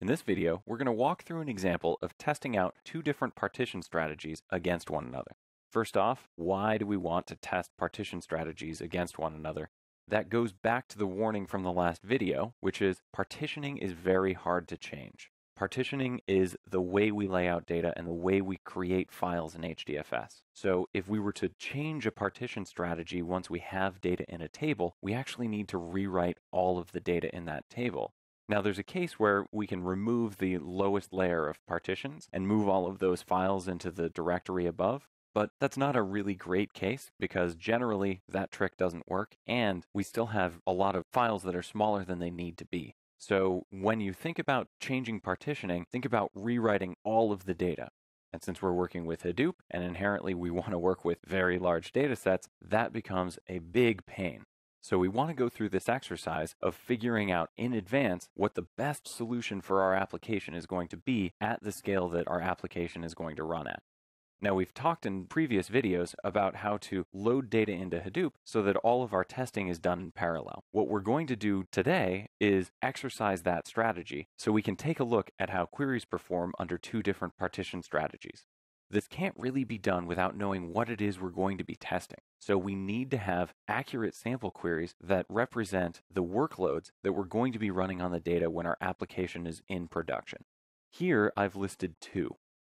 In this video, we're going to walk through an example of testing out two different partition strategies against one another. First off, why do we want to test partition strategies against one another? That goes back to the warning from the last video, which is partitioning is very hard to change. Partitioning is the way we lay out data and the way we create files in HDFS. So if we were to change a partition strategy once we have data in a table, we actually need to rewrite all of the data in that table. Now there's a case where we can remove the lowest layer of partitions and move all of those files into the directory above, but that's not a really great case because generally that trick doesn't work and we still have a lot of files that are smaller than they need to be. So when you think about changing partitioning, think about rewriting all of the data. And since we're working with Hadoop and inherently we want to work with very large data sets, that becomes a big pain. So we want to go through this exercise of figuring out in advance what the best solution for our application is going to be at the scale that our application is going to run at. Now, we've talked in previous videos about how to load data into Hadoop so that all of our testing is done in parallel. What we're going to do today is exercise that strategy so we can take a look at how queries perform under two different partition strategies. This can't really be done without knowing what it is we're going to be testing. So we need to have accurate sample queries that represent the workloads that we're going to be running on the data when our application is in production. Here I've listed two.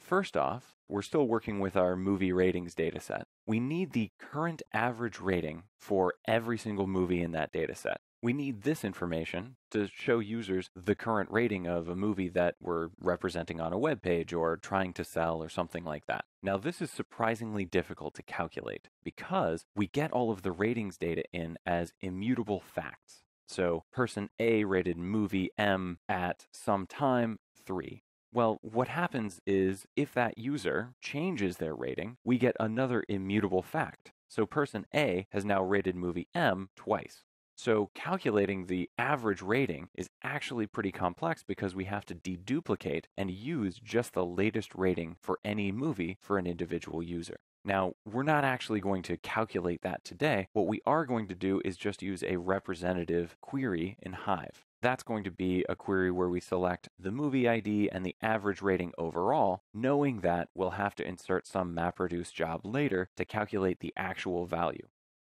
First off, we're still working with our movie ratings dataset. We need the current average rating for every single movie in that dataset. We need this information to show users the current rating of a movie that we're representing on a web page or trying to sell or something like that. Now, this is surprisingly difficult to calculate because we get all of the ratings data in as immutable facts. So, person A rated movie M at some time 3. Well, what happens is if that user changes their rating, we get another immutable fact. So person A has now rated movie M twice. So calculating the average rating is actually pretty complex because we have to deduplicate and use just the latest rating for any movie for an individual user. Now, we're not actually going to calculate that today. What we are going to do is just use a representative query in Hive. That's going to be a query where we select the movie ID and the average rating overall, knowing that we'll have to insert some MapReduce job later to calculate the actual value.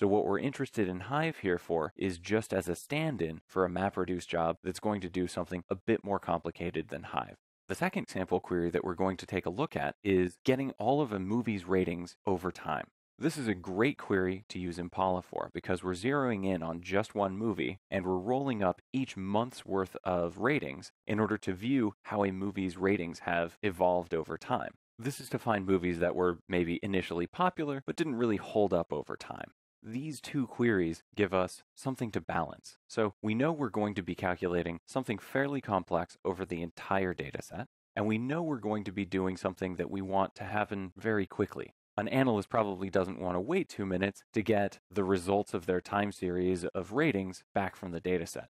So what we're interested in Hive here for is just as a stand-in for a MapReduce job that's going to do something a bit more complicated than Hive. The second sample query that we're going to take a look at is getting all of a movie's ratings over time. This is a great query to use Impala for because we're zeroing in on just one movie and we're rolling up each month's worth of ratings in order to view how a movie's ratings have evolved over time. This is to find movies that were maybe initially popular but didn't really hold up over time. These two queries give us something to balance. So we know we're going to be calculating something fairly complex over the entire dataset, and we know we're going to be doing something that we want to happen very quickly an analyst probably doesn't want to wait two minutes to get the results of their time series of ratings back from the dataset.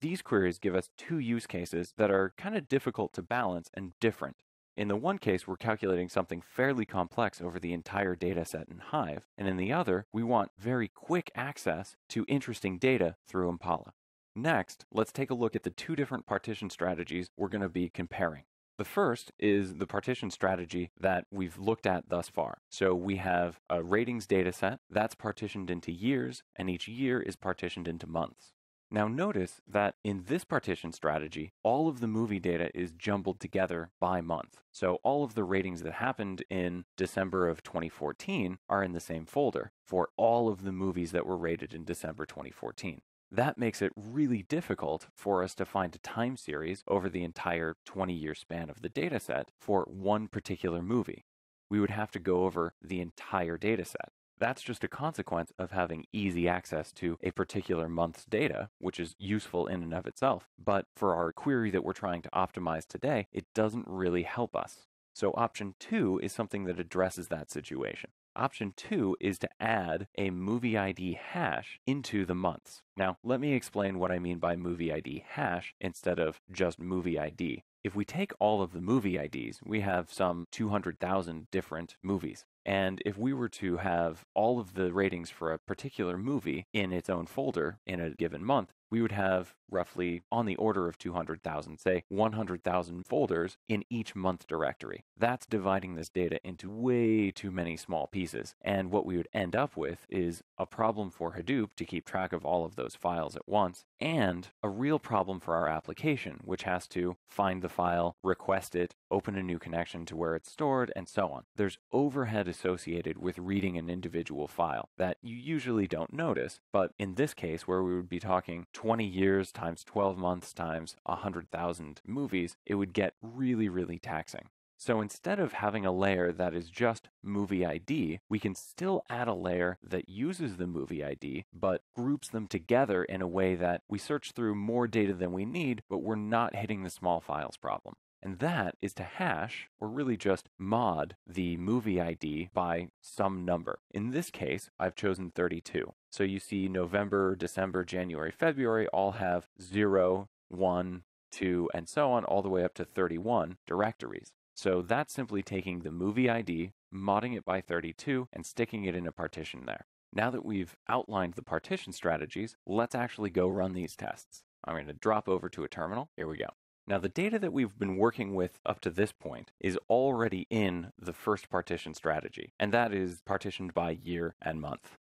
These queries give us two use cases that are kind of difficult to balance and different. In the one case, we're calculating something fairly complex over the entire dataset in Hive, and in the other, we want very quick access to interesting data through Impala. Next, let's take a look at the two different partition strategies we're going to be comparing. The first is the partition strategy that we've looked at thus far. So we have a ratings data set that's partitioned into years, and each year is partitioned into months. Now notice that in this partition strategy, all of the movie data is jumbled together by month. So all of the ratings that happened in December of 2014 are in the same folder for all of the movies that were rated in December 2014. That makes it really difficult for us to find a time series over the entire 20 year span of the dataset for one particular movie. We would have to go over the entire dataset. That's just a consequence of having easy access to a particular month's data, which is useful in and of itself. But for our query that we're trying to optimize today, it doesn't really help us. So option two is something that addresses that situation. Option two is to add a movie ID hash into the months. Now, let me explain what I mean by movie ID hash instead of just movie ID. If we take all of the movie IDs, we have some 200,000 different movies. And if we were to have all of the ratings for a particular movie in its own folder in a given month, we would have roughly on the order of 200,000, say 100,000 folders in each month directory. That's dividing this data into way too many small pieces. And what we would end up with is a problem for Hadoop to keep track of all of those files at once, and a real problem for our application, which has to find the file, request it, open a new connection to where it's stored, and so on. There's overhead associated with reading an individual file that you usually don't notice, but in this case, where we would be talking 20 years times 12 months times 100,000 movies, it would get really, really taxing. So instead of having a layer that is just movie ID, we can still add a layer that uses the movie ID, but groups them together in a way that we search through more data than we need, but we're not hitting the small files problem. And that is to hash, or really just mod, the movie ID by some number. In this case, I've chosen 32. So you see November, December, January, February all have 0, 1, 2, and so on, all the way up to 31 directories. So that's simply taking the movie ID, modding it by 32, and sticking it in a partition there. Now that we've outlined the partition strategies, let's actually go run these tests. I'm going to drop over to a terminal. Here we go. Now, the data that we've been working with up to this point is already in the first partition strategy, and that is partitioned by year and month.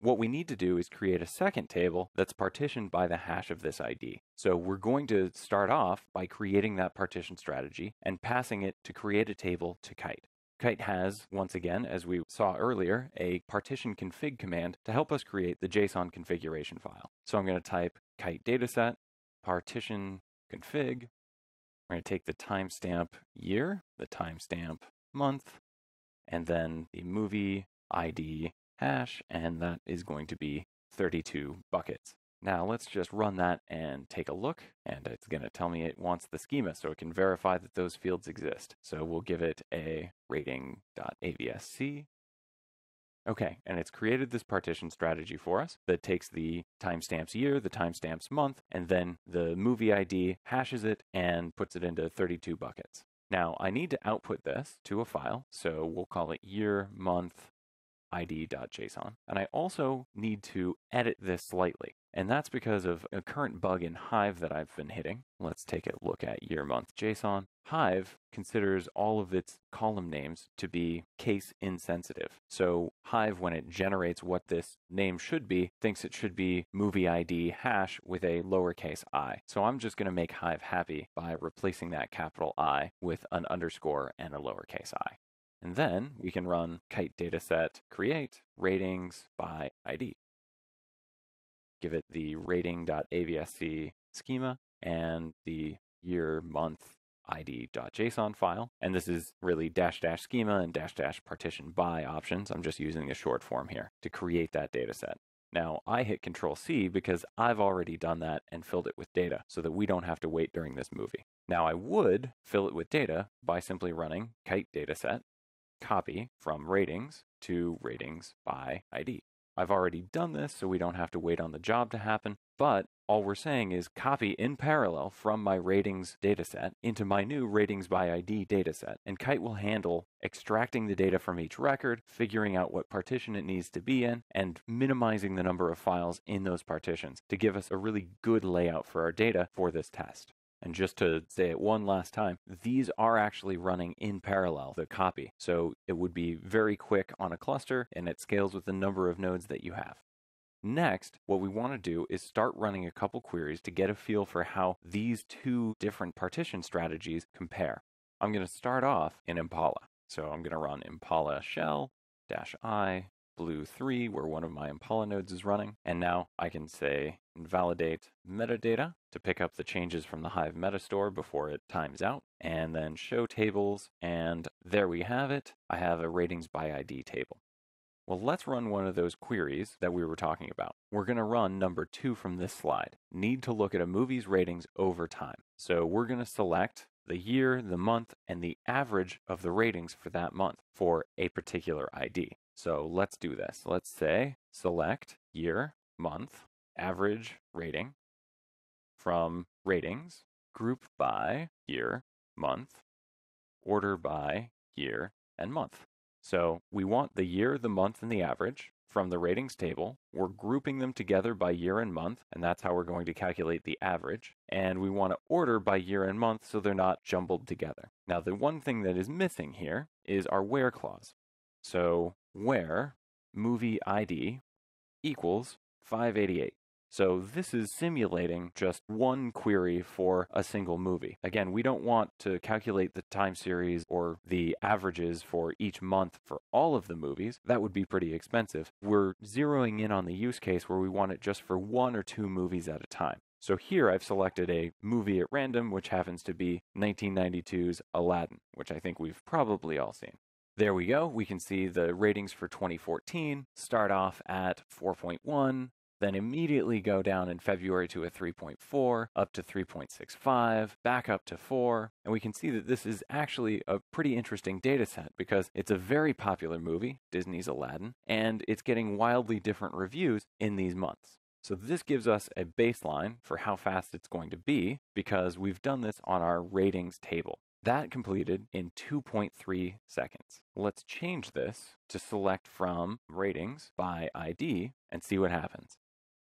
What we need to do is create a second table that's partitioned by the hash of this ID. So we're going to start off by creating that partition strategy and passing it to create a table to Kite. Kite has, once again, as we saw earlier, a partition config command to help us create the JSON configuration file. So I'm going to type kite dataset partition config we're going to take the timestamp year, the timestamp month, and then the movie ID hash, and that is going to be 32 buckets. Now let's just run that and take a look, and it's going to tell me it wants the schema so it can verify that those fields exist. So we'll give it a rating.avsc Okay, and it's created this partition strategy for us that takes the timestamps year, the timestamps month, and then the movie ID hashes it and puts it into 32 buckets. Now, I need to output this to a file, so we'll call it year, month, id.json. And I also need to edit this slightly. And that's because of a current bug in Hive that I've been hitting. Let's take a look at year month JSON. Hive considers all of its column names to be case insensitive. So Hive, when it generates what this name should be, thinks it should be movie ID hash with a lowercase i. So I'm just going to make Hive happy by replacing that capital I with an underscore and a lowercase i. And then we can run kite dataset create ratings by ID give it the rating.avsc schema and the year month id.json file. And this is really dash dash schema and dash dash partition by options. I'm just using the short form here to create that data set. Now I hit control C because I've already done that and filled it with data so that we don't have to wait during this movie. Now I would fill it with data by simply running kite dataset copy from ratings to ratings by ID. I've already done this, so we don't have to wait on the job to happen. But all we're saying is copy in parallel from my ratings dataset into my new ratings by ID dataset. And Kite will handle extracting the data from each record, figuring out what partition it needs to be in, and minimizing the number of files in those partitions to give us a really good layout for our data for this test. And just to say it one last time, these are actually running in parallel, the copy. So it would be very quick on a cluster and it scales with the number of nodes that you have. Next, what we want to do is start running a couple queries to get a feel for how these two different partition strategies compare. I'm going to start off in Impala. So I'm going to run Impala shell dash i blue 3 where one of my Impala nodes is running. And now I can say validate metadata to pick up the changes from the Hive metastore before it times out, and then show tables, and there we have it. I have a ratings by ID table. Well, let's run one of those queries that we were talking about. We're going to run number two from this slide. Need to look at a movie's ratings over time. So we're going to select the year, the month, and the average of the ratings for that month for a particular ID. So let's do this. Let's say select year, month, average rating from ratings, group by year, month, order by year, and month. So we want the year, the month, and the average from the ratings table. We're grouping them together by year and month, and that's how we're going to calculate the average. And we want to order by year and month so they're not jumbled together. Now, the one thing that is missing here is our where clause. So where movie ID equals 588. So this is simulating just one query for a single movie. Again, we don't want to calculate the time series or the averages for each month for all of the movies. That would be pretty expensive. We're zeroing in on the use case where we want it just for one or two movies at a time. So here I've selected a movie at random, which happens to be 1992's Aladdin, which I think we've probably all seen. There we go. We can see the ratings for 2014 start off at 4.1, then immediately go down in February to a 3.4, up to 3.65, back up to 4. And we can see that this is actually a pretty interesting data set because it's a very popular movie, Disney's Aladdin, and it's getting wildly different reviews in these months. So this gives us a baseline for how fast it's going to be because we've done this on our ratings table. That completed in 2.3 seconds. Let's change this to select from ratings by ID and see what happens.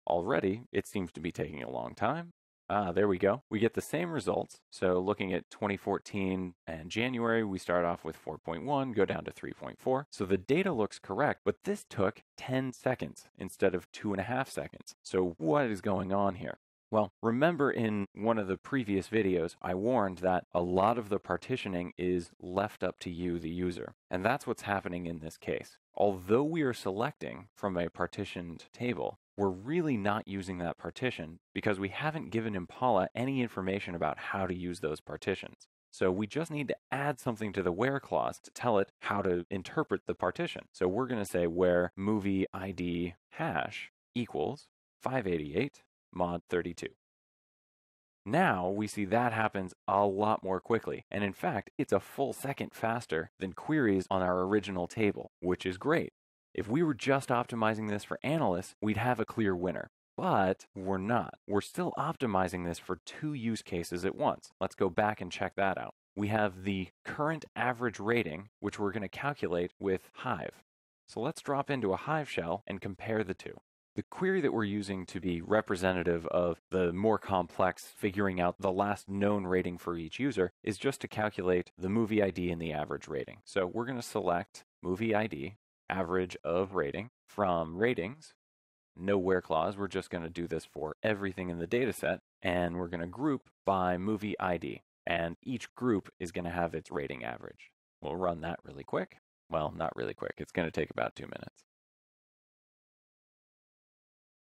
Already, it seems to be taking a long time. Ah, there we go. We get the same results. So looking at 2014 and January, we start off with 4.1, go down to 3.4. So the data looks correct, but this took 10 seconds instead of two and a half seconds. So what is going on here? Well, remember in one of the previous videos, I warned that a lot of the partitioning is left up to you, the user. And that's what's happening in this case. Although we are selecting from a partitioned table, we're really not using that partition because we haven't given Impala any information about how to use those partitions. So we just need to add something to the where clause to tell it how to interpret the partition. So we're going to say where movie ID hash equals 588 mod 32. Now we see that happens a lot more quickly. And in fact, it's a full second faster than queries on our original table, which is great. If we were just optimizing this for analysts, we'd have a clear winner. But we're not. We're still optimizing this for two use cases at once. Let's go back and check that out. We have the current average rating, which we're going to calculate with Hive. So let's drop into a Hive shell and compare the two. The query that we're using to be representative of the more complex figuring out the last known rating for each user is just to calculate the movie ID and the average rating. So we're going to select movie ID, average of rating from ratings, no where clause. We're just going to do this for everything in the data set, and we're going to group by movie ID. And each group is going to have its rating average. We'll run that really quick. Well, not really quick. It's going to take about two minutes.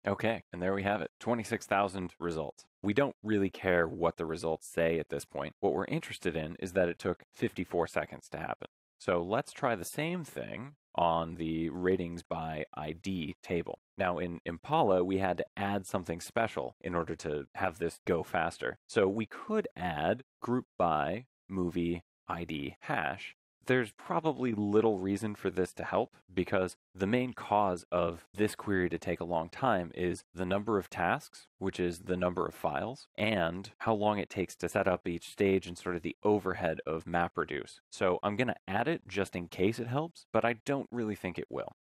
Okay, and there we have it 26,000 results. We don't really care what the results say at this point. What we're interested in is that it took 54 seconds to happen. So let's try the same thing on the ratings by ID table. Now, in Impala, we had to add something special in order to have this go faster. So we could add group by movie ID hash there's probably little reason for this to help because the main cause of this query to take a long time is the number of tasks, which is the number of files, and how long it takes to set up each stage and sort of the overhead of MapReduce. So I'm going to add it just in case it helps, but I don't really think it will.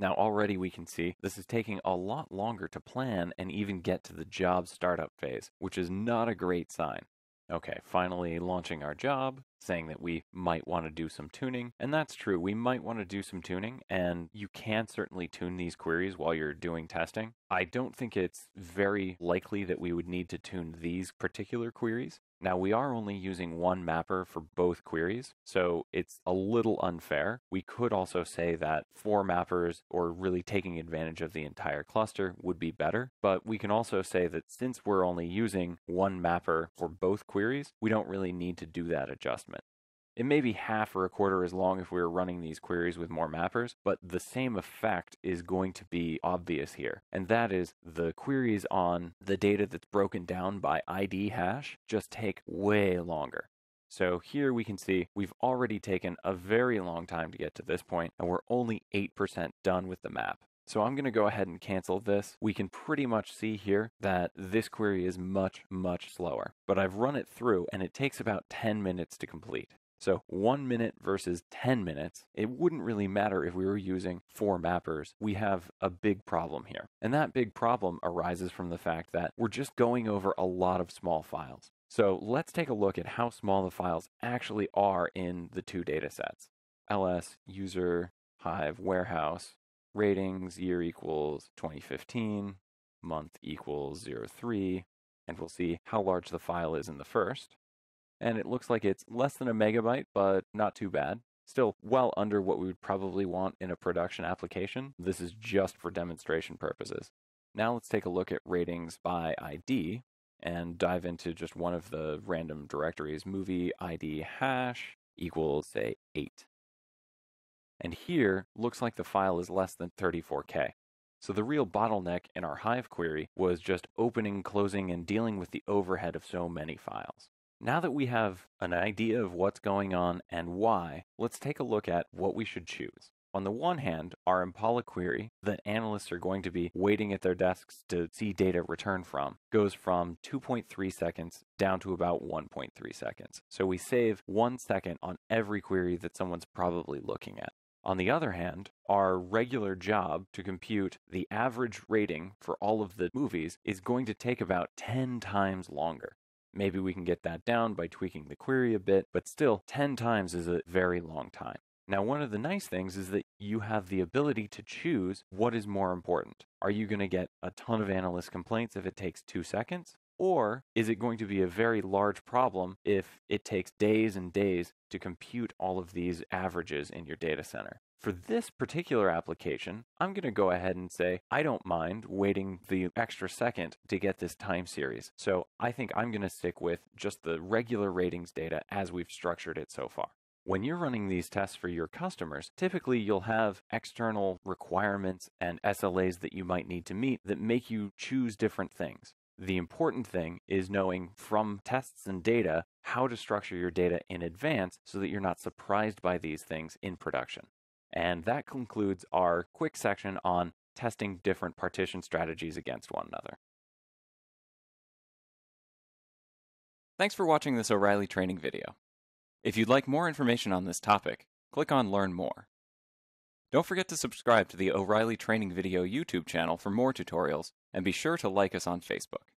Now already we can see this is taking a lot longer to plan and even get to the job startup phase, which is not a great sign. Okay, finally launching our job, saying that we might want to do some tuning. And that's true, we might want to do some tuning, and you can certainly tune these queries while you're doing testing. I don't think it's very likely that we would need to tune these particular queries. Now, we are only using one mapper for both queries, so it's a little unfair. We could also say that four mappers or really taking advantage of the entire cluster would be better, but we can also say that since we're only using one mapper for both queries, we don't really need to do that adjustment. It may be half or a quarter as long if we were running these queries with more mappers, but the same effect is going to be obvious here. And that is the queries on the data that's broken down by ID hash just take way longer. So here we can see we've already taken a very long time to get to this point, and we're only 8% done with the map. So I'm going to go ahead and cancel this. We can pretty much see here that this query is much, much slower. But I've run it through and it takes about 10 minutes to complete. So one minute versus 10 minutes, it wouldn't really matter if we were using four mappers. We have a big problem here. And that big problem arises from the fact that we're just going over a lot of small files. So let's take a look at how small the files actually are in the two data sets. ls, user, hive, warehouse, ratings, year equals 2015, month equals 03, and we'll see how large the file is in the first. And it looks like it's less than a megabyte, but not too bad. Still well under what we would probably want in a production application. This is just for demonstration purposes. Now let's take a look at ratings by ID and dive into just one of the random directories, movie ID hash equals, say, 8. And here, looks like the file is less than 34K. So the real bottleneck in our Hive query was just opening, closing, and dealing with the overhead of so many files. Now that we have an idea of what's going on and why, let's take a look at what we should choose. On the one hand, our Impala query that analysts are going to be waiting at their desks to see data return from goes from 2.3 seconds down to about 1.3 seconds. So we save one second on every query that someone's probably looking at. On the other hand, our regular job to compute the average rating for all of the movies is going to take about 10 times longer. Maybe we can get that down by tweaking the query a bit, but still, 10 times is a very long time. Now, one of the nice things is that you have the ability to choose what is more important. Are you going to get a ton of analyst complaints if it takes two seconds? Or is it going to be a very large problem if it takes days and days to compute all of these averages in your data center? For this particular application, I'm going to go ahead and say I don't mind waiting the extra second to get this time series. So I think I'm going to stick with just the regular ratings data as we've structured it so far. When you're running these tests for your customers, typically you'll have external requirements and SLAs that you might need to meet that make you choose different things. The important thing is knowing from tests and data how to structure your data in advance so that you're not surprised by these things in production. And that concludes our quick section on testing different partition strategies against one another. Thanks for watching this O'Reilly training video. If you'd like more information on this topic, click on Learn More. Don't forget to subscribe to the O'Reilly Training Video YouTube channel for more tutorials, and be sure to like us on Facebook.